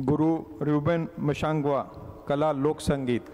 गुरु Reuben मशांगवा कला लोक संगीत।